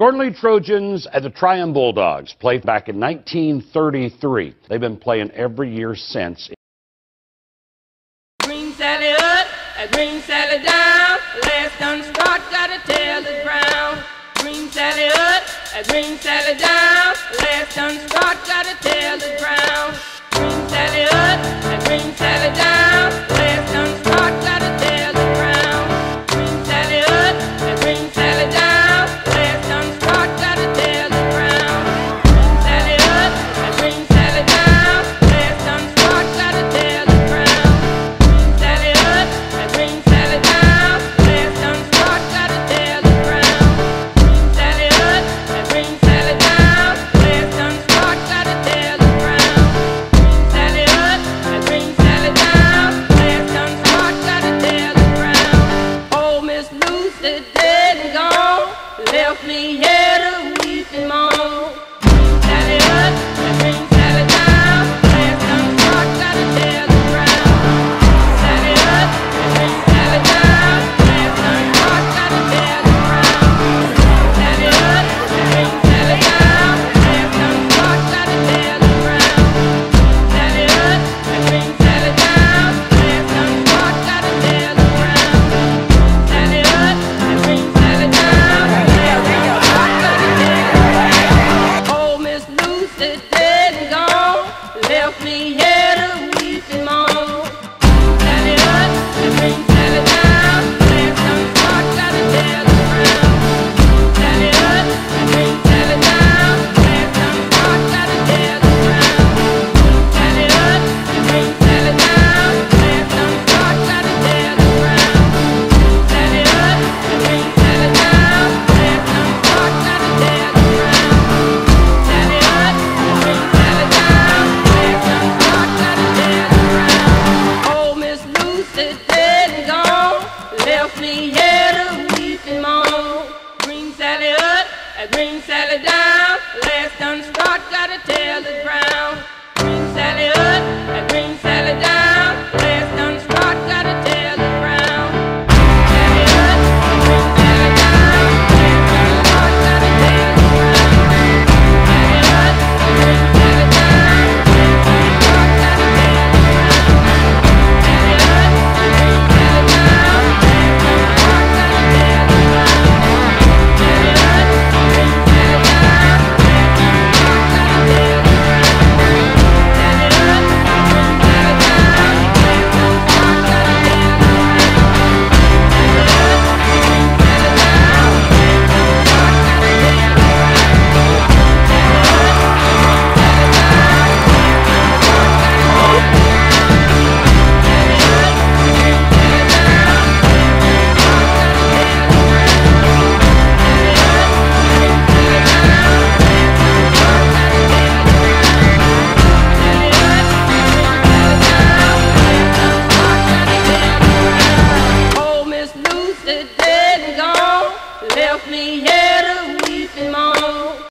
Gordon Lee Trojans and the Trion Bulldogs played back in 1933. They've been playing every year since. Green Sally up, green Sally down. Last done start, gotta tell the. Green Sally up, green Sally down. Last done start, gotta tell the. Green Sally up, green sister dead and gone, left me here to weep and moan. the said dead and gone, left me here to weep and moan. Green Sally up, I green Sally down, last done start, gotta tell the ground. Green Sally up, I green